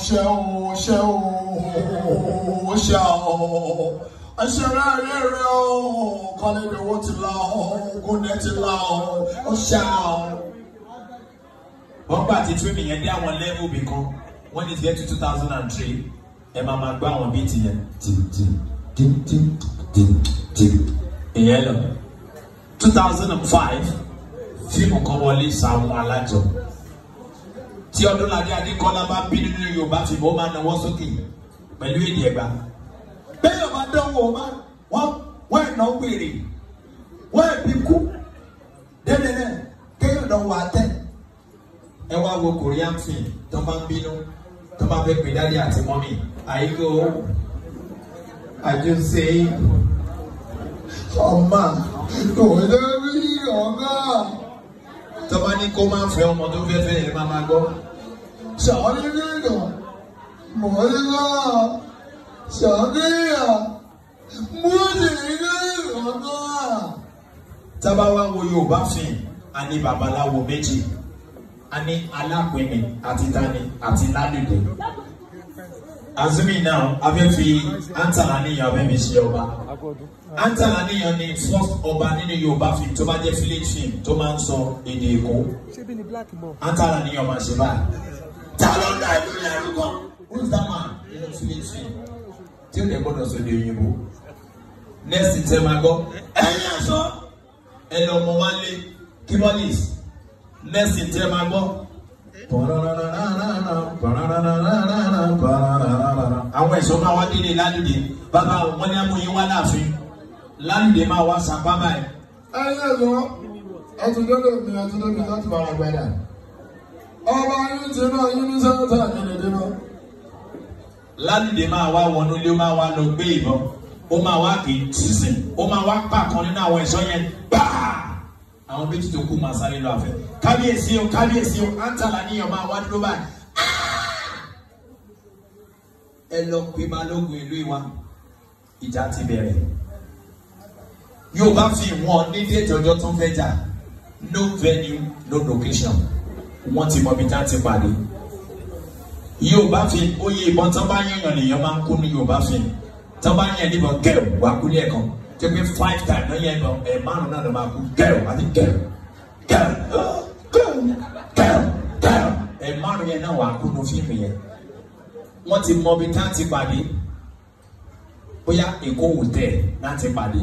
ṣe o ṣe o ṣe o ẹṣẹ rẹ rẹ rẹ o kọ́lé ni owó ti la o kúndé ti la o ó ṣe o. wọ́n gbà tí twimi yẹn dé àwọn level bì kan wọ́n ní tiẹ̀ tó two thousand and three ẹ máa máa gbọ́ àwọn bíìtì yẹn tì tì tì tì tì tì ìyẹn lọ two thousand and five fíìmù kan wọlé Sàámú Alájọ tí Ọdúnládé Adékọ́lá bá bí nínú Yorùbá fíìmù ó máa náwó sókè pẹ̀lú èdè Ẹ̀gbá. Bẹ́ẹ̀ bá dánwò má wọ́n wọ́n ẹ̀ náà wèrè wọ́n ẹ̀ bí kú. Dẹ́dẹ́dẹ́ kéèyàn náà wà á tẹ̀. Ẹ wá wo korean film tó máa ń bínú tó máa fẹ́ pè dáadé àti mọ́mí àyíkó àjọṣe ọmọ kò lè rí bá ní kó máa fẹ́ ọmọ tó fẹ́ fẹ́ ẹ máa máa gbọ́. sọ̀rí nínú mọ̀lẹ́gbà sọ̀rí à múlì ní ọ̀gá. tábà wá wo yorùbá film a ní babaláwo méjì a ní alápẹ̀mí àti tani àti lálùdẹ. Azumi náà a fẹ́ fi antala níyàn abẹ́ mi ṣe ọba. Antala níyàn ni first ọba nínú yorùbá film tó bá jẹ́ village film tó máa ń sọ èdè èkó. Antala níyàn máa ṣe báyìí. ta ló ń da ìlú yẹn lórúkọ who is that man? Nínú village film. Tí ó lè gbọ́dọ̀ sọ èdè òyìnbó. Next tẹ máa gbọ́. Ẹ̀yin aṣọ ẹ lọ mọ wá lé. Kíbọ́lìs next tẹ máa gbọ́. Àwọn ẹ̀ṣọ́ máa wá délé lálùdé. Bàbá wọn ní amóyin wá láàfin. Lálùdé máa wá sàpá báyìí. ẹyẹ lọ ẹtùjọ́ lè mi ẹtùjọ́ mi láti fara gbẹ́dà. Ọba yín ti náà yín ní sẹ́ńtà ìdílé náà. lálùdé máa wá wọnú ilé ó máa wá lọ gbé ìbọn. Ó máa wá kì í tìsìn ó máa wá pa kan nínú àwọn ẹ̀ṣọ́ yẹn. Gbáà àwọn méjì tó kú máa sáré lọ àfẹ kábíyèsí o kábíyèsí o antala níyàn máa wá dúró báyìí ẹ lọ pé balógun ìlú ìwà ìjà ti bẹ̀rẹ̀. Yorùbá fi wọn ní déètì tó ń jà. No venue no location. Wọ́n ti mọ ibi tá a ti pàdé. Yorùbá fi oyè ìbọn tán bá yànyàn lèèyàn máa ń kú ní yorùbá fi. Tán bá yàn níbọn gẹ̀rù wà kú ní tó pé five times. Náà yẹn ìbọn ẹ̀ márùn náà ló máa kú gẹ̀rù àti gẹ̀rù gẹ̀rù gẹ̀rù gẹ̀rù gẹ̀rù ẹ̀ márùn yẹn náà wà kú ní fíìmù yẹn wọ́n ti mọ ibi tá a ti pàdé. Bóyá èkó wò tẹ̀ láti pàdé.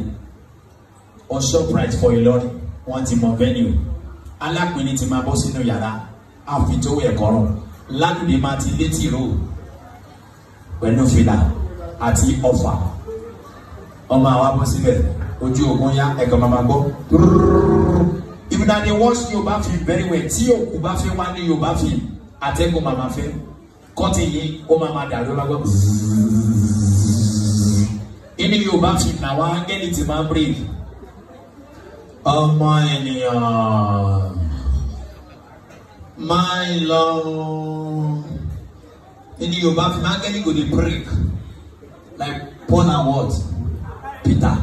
On Shoprite for Ìlọrin. Wọ́n ti mọ venue. Alápinni ti máa bọ́ sínú yàrá. Àfitówó ẹ̀kọ́ rùn lálùdé máa ti létí rò pẹ̀lú fìlà àti ọfà ọmọ àwa bọ́ síbẹ̀. Ojú ogun ya ẹ̀kọ́ máa ma gbọ́ watch Yorùbá film very well tí òkú bá fẹ́ wá ní Yorùbá film àtẹ́gùn máa ma fẹ́ kọ́tì yìí ó máa ma dàrú máa gbọ́. Inú Yorùbá film làwọn áńgẹ́lì ti máa ń break ọmọ ènìyàn my love in Yorùbá film áńgẹ́lì go dey break like Paul and Peter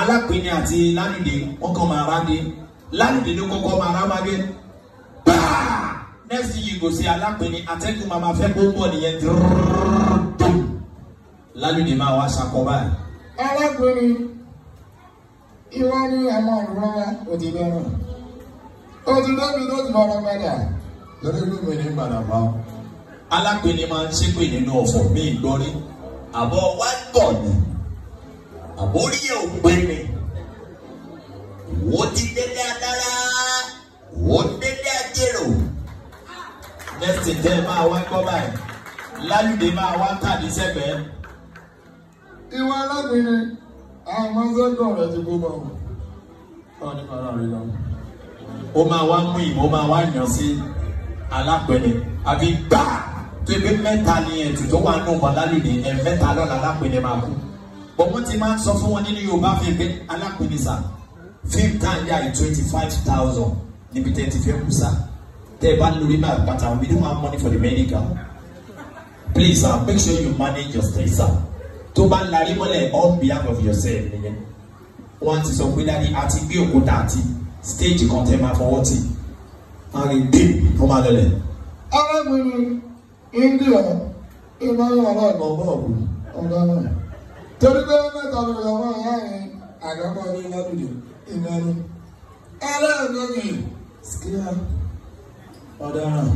alápinni àti lánìdé wọn kàn máa ráde lánìdé ló kọ́kọ́ máa rámadé báà next thing you go see alápinni atẹ́gùn máa fẹ́ kó bọ̀ nìyẹn dùn lánìdé máa wá sakọ báyìí. alágbèrè ìwọ ní àwọn ọ̀rọ̀ wa ò ti bẹ̀rù ó ti fara gbẹ́dà lórí gbogbo ní gbàdàgbà. alápinni máa ń ṣépè nínú ọ̀fọ̀ mí gbọ́rí àbọ̀ wá gbọ̀ ni àbórí ẹ̀ ò gbé mi wò ti délé adára wò délé ajérò. Next tẹ máa wá gbọ́ báyìí lálùdé máa wá tàbí sẹ́gbẹ̀ẹ́. Ìwọ alágbèrè àwọn sẹ́kọ̀ọ́ rẹ̀ ti kó bọ̀ ọ́ ní bàrà rẹ̀ lọ. ó máa wá mú ìmọ̀ ó máa wá yàn sí alápẹ̀lẹ̀. Àbí gbà tó ebi mẹ́ta ni ẹ̀tù tó wà nù wọn lálùdé ẹ̀ mẹ́ta lọ́la alápẹ̀lẹ̀ máa kú bọ́mọ́ ti máa ń sọ fún wọn nínú Yorùbá fi gbé alápẹ̀lẹ̀ sà fíìmù tá à ń yà yìí twenty five thousand níbi tẹ́ ti fẹ́ kú sà tẹ́ ẹ bá lórí máa pàtàkì we don't have money for the medical. Please sir make sure you manage your stress sir. Tó bá ń larí mọ́lẹ̀ on behalf of yourself nìyẹn wọ́n ti sọ pé dáadé àti gbé òkúta àti stage kan tẹ́ máa fọwọ́ tì. Wọ́n rí dé wọ́n máa lọlẹ̀. Arábìnrin India yàrá ìgbọ̀ngbọ̀ ọ̀gbù ọ̀gá náà. Torí pé mẹ́ta ló yọ ọmọ ìyá yẹn àgbàgbọ́ ní ládùúgbò iná ní. Ẹlẹ́ẹ̀kejì síkírà ọ̀daràn.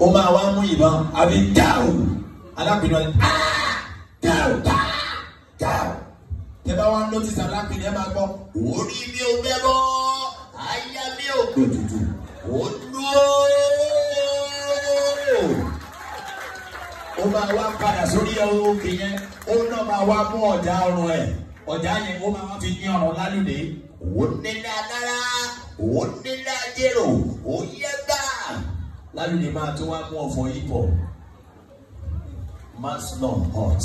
ó máa wá mú ìbọn àbí dáò alápinnu ọ̀lẹ́ dáò dáò tẹ bá wá notice alápinnu ẹ máa gbọ́ orí mi ò bẹ́ bọ́ àyà mi ò gbòdùdù ó dúró ó máa wá padà sórí òkè yẹn ó náà máa wá mú ọ̀já ọrùn ẹ̀. Ọ̀já yẹn ó máa fi ní ọrùn lálùdé. Ó nílé alára ó nílé ajérò ó yẹ gbà. Lálùdé máa tó wá mú ọ̀fọ̀ yìí bọ̀. Mass non hot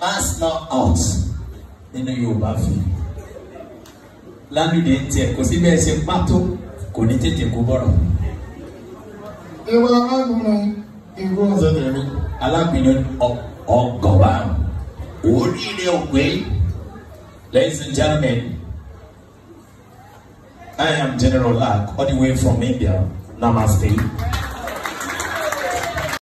mass non hot nínú Yorùbá fi. Lálùdé ń tiẹ̀ kò sí bẹ́ẹ̀ ṣe pátó kò ní tètè kó bọ̀rọ̀. Ìwà arákùnrin ìwọ ọ̀sẹ̀ tẹ̀lé. alápinnu ọgọba oríire ògbé ladies and gentlemen I am General Lak all the way from India Namaste.